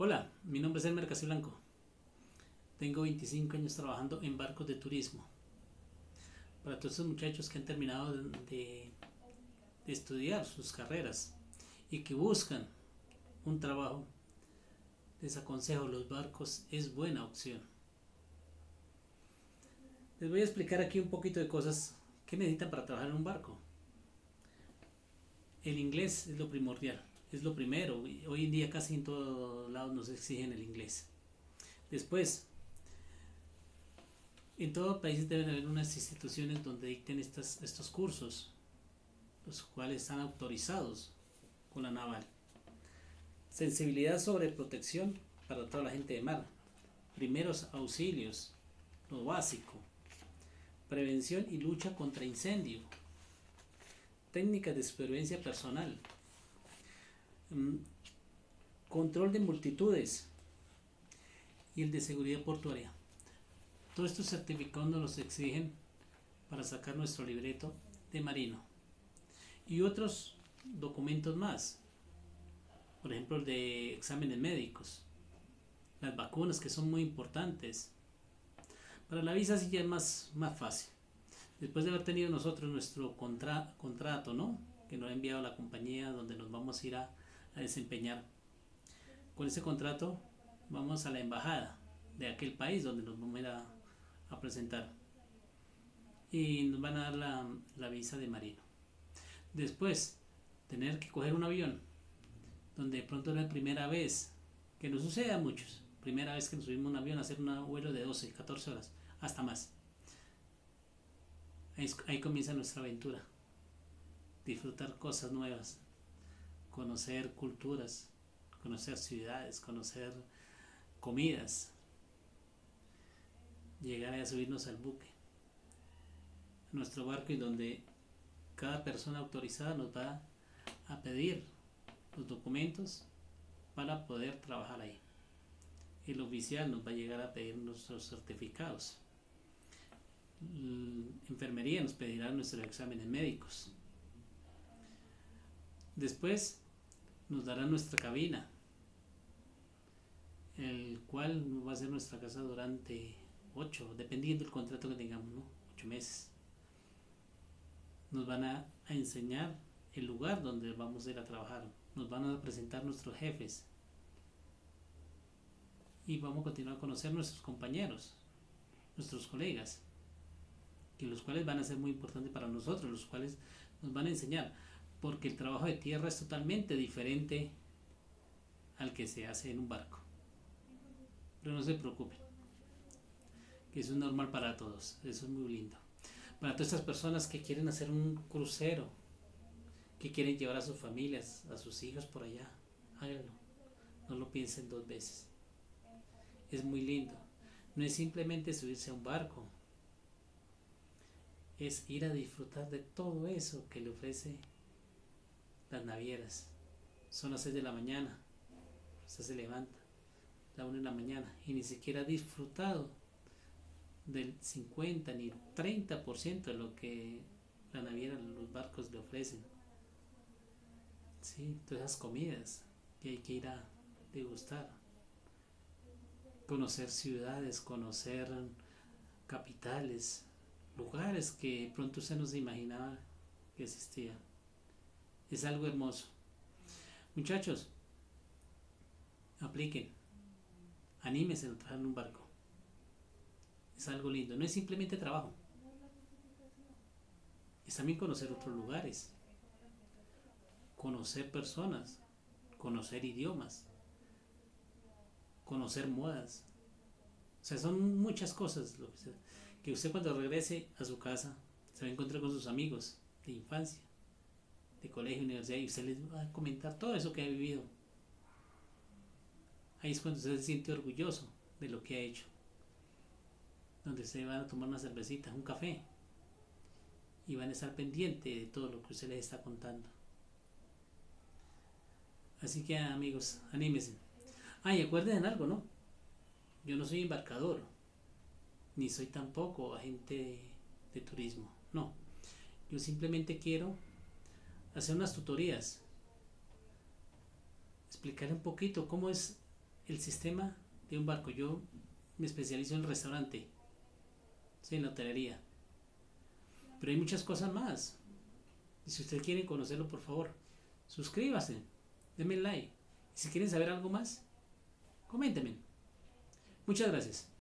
Hola, mi nombre es Elmer Casiblanco. Tengo 25 años trabajando en barcos de turismo. Para todos esos muchachos que han terminado de, estudiar sus carreras y que buscan un trabajo, les aconsejo los barcos es buena opción. Les voy a explicar aquí un poquito de cosas que necesitan para trabajar en un barco. El inglés es lo primordial es lo primero. Hoy en día casi en todos nos exigen el inglés. Después, en todos países deben haber unas instituciones donde dicten estos cursos, los cuales están autorizados con la naval. Sensibilidad sobre protección para toda la gente de mar. Primeros auxilios, lo básico. Prevención y lucha contra incendio. Técnicas de supervivencia personal Mm, control de multitudes y el de seguridad portuaria. Todos estos certificados nos los exigen para sacar nuestro libreto de marino y otros documentos más. Por ejemplo, el de exámenes médicos, las vacunas que son muy importantes. Para la visa sí ya es más, más fácil. Después de haber tenido nosotros nuestro contrato, ¿no? Que nos ha enviado la compañía donde nos vamos a ir a, desempeñar. Con ese contrato vamos a la embajada de aquel país donde nos vamos a ir a, presentar y nos van a dar la, la, visa de marino. Después, tener que coger un avión, donde de pronto es la primera vez, que nos sucede a muchos, primera vez que nos subimos un avión a hacer un vuelo de 12, 14 horas, hasta más. ahí comienza nuestra aventura, disfrutar cosas nuevas, conocer culturas, conocer ciudades, conocer comidas, llegar a subirnos al buque, nuestro barco y donde cada persona autorizada nos va a pedir los documentos para poder trabajar ahí. El oficial nos va a llegar a pedir nuestros certificados. La enfermería nos pedirá nuestros exámenes médicos. Después nos dará nuestra cabina, el cual va a ser nuestra casa durante 8, dependiendo del contrato que tengamos, ¿no? 8 meses. Nos van a, enseñar el lugar donde vamos a ir a trabajar, nos van a presentar nuestros jefes y vamos a continuar a conocer nuestros compañeros, nuestros colegas, que los cuales van a ser muy importantes para nosotros, los cuales nos van a enseñar porque el trabajo de tierra es totalmente diferente al que se hace en un barco. Pero no se preocupen, que eso es normal para todos, eso es muy lindo. Para todas estas personas que quieren hacer un crucero, que quieren llevar a sus familias, a sus hijos por allá, háganlo, no lo piensen dos veces. Es muy lindo. No es simplemente subirse a un barco, es ir a disfrutar de todo eso que le ofrece las navieras. Son las 6 de la mañana. Usted se levanta la 1 de la mañana y ni siquiera ha disfrutado del 50 ni 30% de lo que la naviera, los barcos le ofrecen. Sí, todas esas comidas que hay que ir a degustar. Conocer ciudades, conocer capitales, lugares que pronto se imaginaba que existían. Es algo hermoso. Muchachos, apliquen. Anímense a trabajar en un barco. Es algo lindo. No es simplemente trabajo. Es también conocer otros lugares. Conocer personas. Conocer idiomas. Conocer modas. O sea, son muchas cosas que usted cuando regrese a su casa se va a encontrar con sus amigos de infancia de colegio, universidad, y usted les va a comentar todo eso que ha vivido. Ahí es cuando usted se siente orgulloso de lo que ha hecho. Donde se van a tomar una cervecita, un café. Y van a estar pendientes de todo lo que usted les está contando. Así que amigos, anímense. Ah, y acuérdense en algo, ¿no? Yo no soy embarcador, ni soy tampoco agente de turismo. No, yo simplemente quiero hacer unas tutorías, explicar un poquito cómo es el sistema de un barco. Yo me especializo en restaurante, sí, en la hotelería. Pero hay muchas cosas más. Y si ustedes quieren conocerlo, por favor, suscríbase, denme like. Y si quieren saber algo más, coméntenme. Muchas gracias.